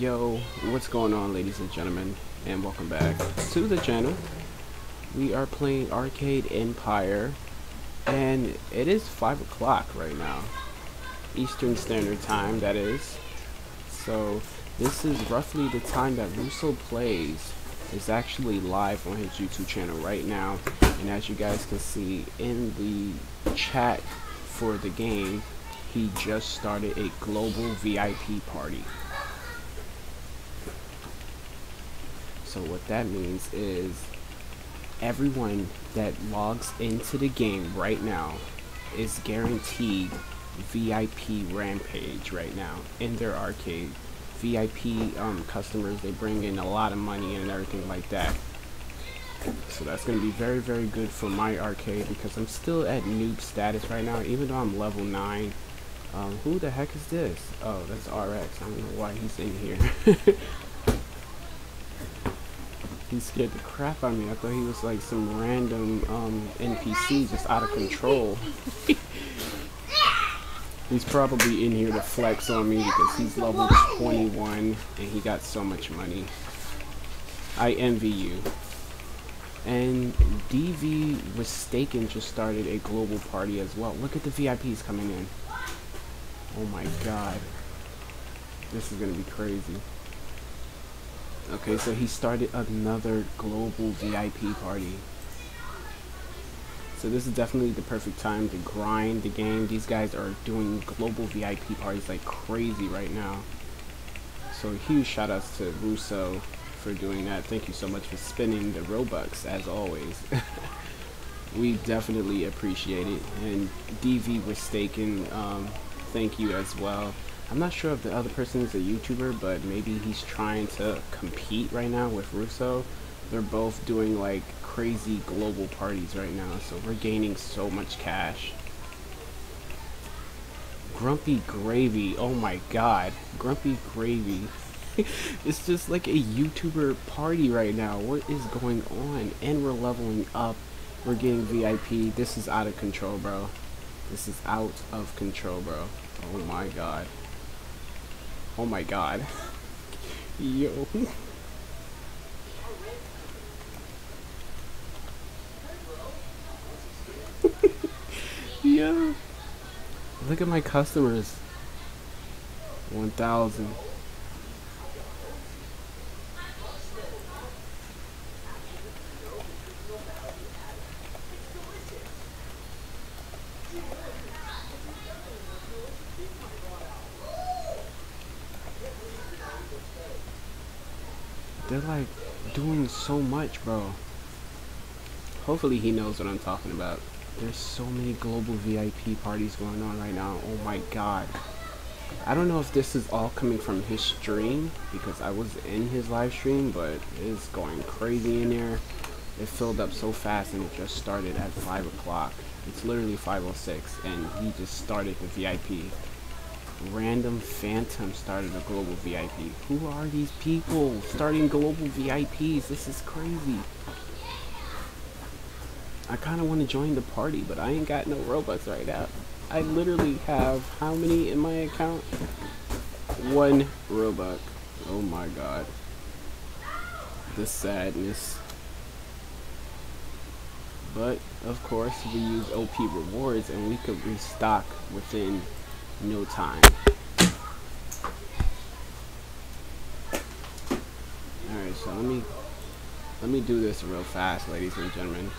Yo, what's going on ladies and gentlemen, and welcome back to the channel. We are playing Arcade Empire, and it is 5 o'clock right now. Eastern Standard Time, that is. So, this is roughly the time that Russo plays. is actually live on his YouTube channel right now, and as you guys can see in the chat for the game, he just started a global VIP party. So what that means is everyone that logs into the game right now is guaranteed VIP Rampage right now in their arcade. VIP um, customers, they bring in a lot of money and everything like that. So that's going to be very, very good for my arcade because I'm still at noob status right now, even though I'm level 9. Um, who the heck is this? Oh, that's RX. I don't know why he's in here. he scared the crap out of me. I thought he was like some random um, NPC just out of control. he's probably in here to flex on me because he's level 21 and he got so much money. I envy you. And DV Mistaken just started a global party as well. Look at the VIPs coming in. Oh my god. This is gonna be crazy. Okay, so he started another global VIP party. So this is definitely the perfect time to grind the game. These guys are doing global VIP parties like crazy right now. So huge shout outs to Russo for doing that. Thank you so much for spinning the Robux as always. we definitely appreciate it. And DV Mistaken, um, thank you as well. I'm not sure if the other person is a YouTuber, but maybe he's trying to compete right now with Russo. They're both doing like crazy global parties right now, so we're gaining so much cash. Grumpy Gravy, oh my god. Grumpy Gravy. it's just like a YouTuber party right now. What is going on? And we're leveling up. We're getting VIP. This is out of control, bro. This is out of control, bro. Oh my god. Oh my god. Yo. Yo. Look at my customers. 1,000. They're like doing so much, bro. Hopefully he knows what I'm talking about. There's so many global VIP parties going on right now. Oh my god. I don't know if this is all coming from his stream because I was in his live stream, but it's going crazy in there. It filled up so fast and it just started at 5 o'clock. It's literally 5.06 and he just started the VIP random phantom started a global VIP. Who are these people starting global VIPs? This is crazy. I kind of want to join the party, but I ain't got no Robux right now. I literally have how many in my account? One Robux. Oh my god. The sadness. But, of course, we use OP rewards and we could restock within no time. Alright, so let me let me do this real fast, ladies and gentlemen.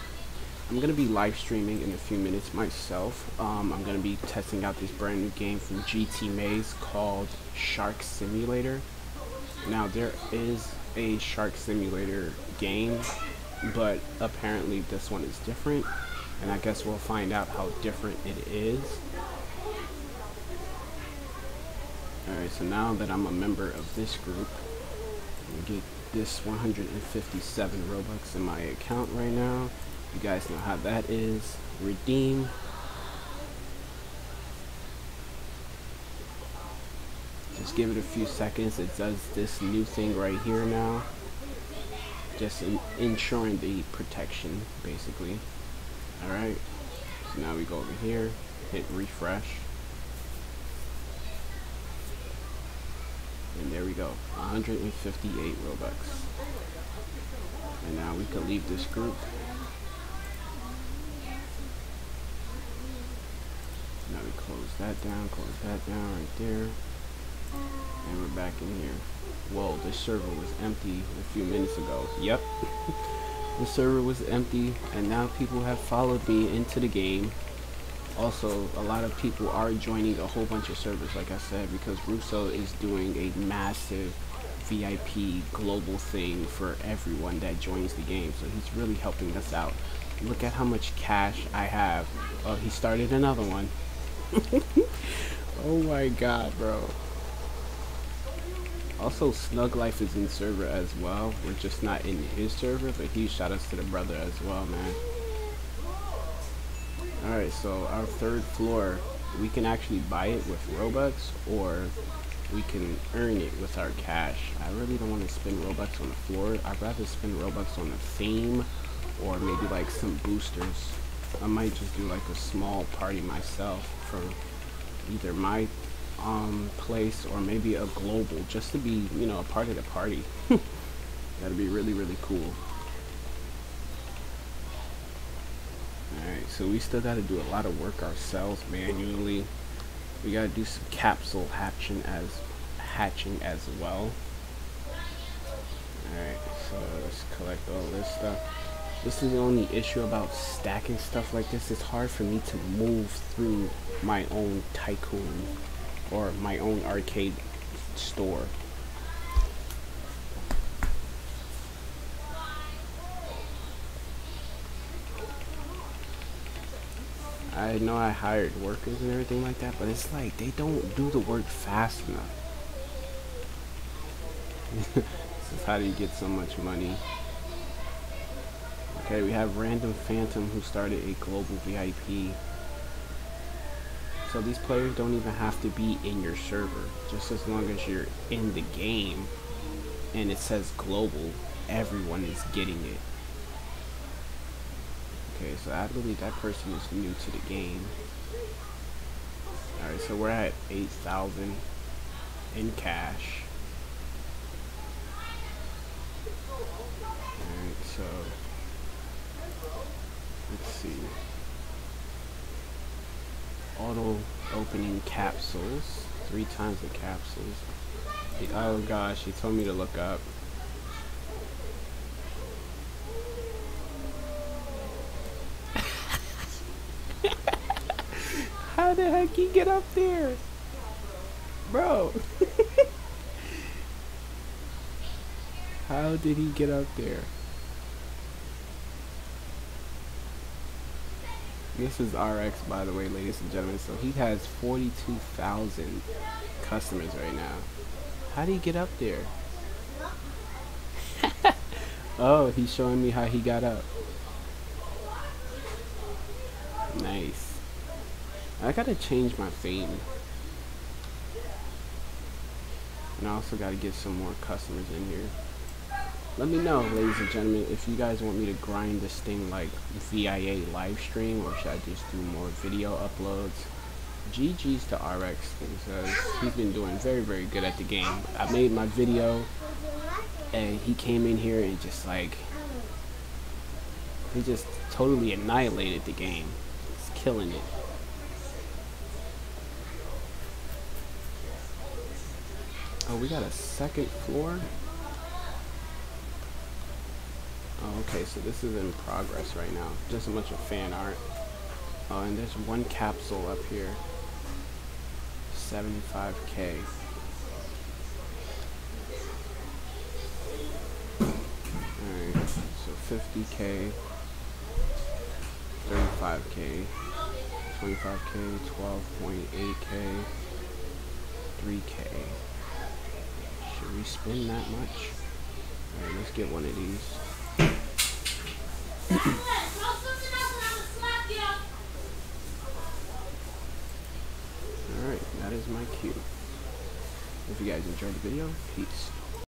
I'm gonna be live streaming in a few minutes myself. Um, I'm gonna be testing out this brand new game from GT Maze called Shark Simulator. Now there is a Shark Simulator game, but apparently this one is different, and I guess we'll find out how different it is. Alright, so now that I'm a member of this group, get this 157 Robux in my account right now. You guys know how that is. Redeem. Just give it a few seconds. It does this new thing right here now. Just in ensuring the protection, basically. Alright. So now we go over here, hit refresh. We go. 158 Robux. And now we can leave this group. Now we close that down, close that down right there. And we're back in here. Whoa, this server was empty a few minutes ago. Yep. the server was empty and now people have followed me into the game. Also, a lot of people are joining a whole bunch of servers, like I said, because Russo is doing a massive VIP global thing for everyone that joins the game. So he's really helping us out. Look at how much cash I have. Oh, he started another one. oh my god, bro. Also, Snug Life is in server as well. We're just not in his server, but he shout outs to the brother as well, man. Alright, so our third floor, we can actually buy it with Robux, or we can earn it with our cash. I really don't want to spend Robux on the floor. I'd rather spend Robux on the theme, or maybe like some boosters. I might just do like a small party myself for either my um, place or maybe a global just to be, you know, a part of the party. That'd be really, really cool. Alright, so we still got to do a lot of work ourselves manually. We got to do some capsule hatching as hatching as well. Alright, so let's collect all this stuff. This is the only issue about stacking stuff like this. It's hard for me to move through my own tycoon or my own arcade store. I know I hired workers and everything like that, but it's like they don't do the work fast enough. this is how do you get so much money. Okay, we have Random Phantom who started a global VIP. So these players don't even have to be in your server. Just as long as you're in the game and it says global, everyone is getting it. Okay, so I believe that person is new to the game. Alright, so we're at 8,000 in cash. Alright, so let's see auto opening capsules. Three times the capsules. Oh gosh, he told me to look up. How the heck he get up there? Bro. How did he get up there? This is RX, by the way, ladies and gentlemen. So he has 42,000 customers right now. How did he get up there? oh, he's showing me how he got up. Nice. I gotta change my theme. And I also gotta get some more customers in here. Let me know, ladies and gentlemen, if you guys want me to grind this thing like VIA live stream, or should I just do more video uploads? GG's to RX because he's been doing very, very good at the game. I made my video, and he came in here and just like, he just totally annihilated the game. He's killing it. Oh, we got a second floor? Oh, okay, so this is in progress right now. Just a bunch of fan art. Oh, and there's one capsule up here. 75k. Alright, so 50k, 35k, 25k, 12.8k, 3k. Spend that much? Alright, let's get one of these. Alright, that is my cue. If you guys enjoyed the video, peace.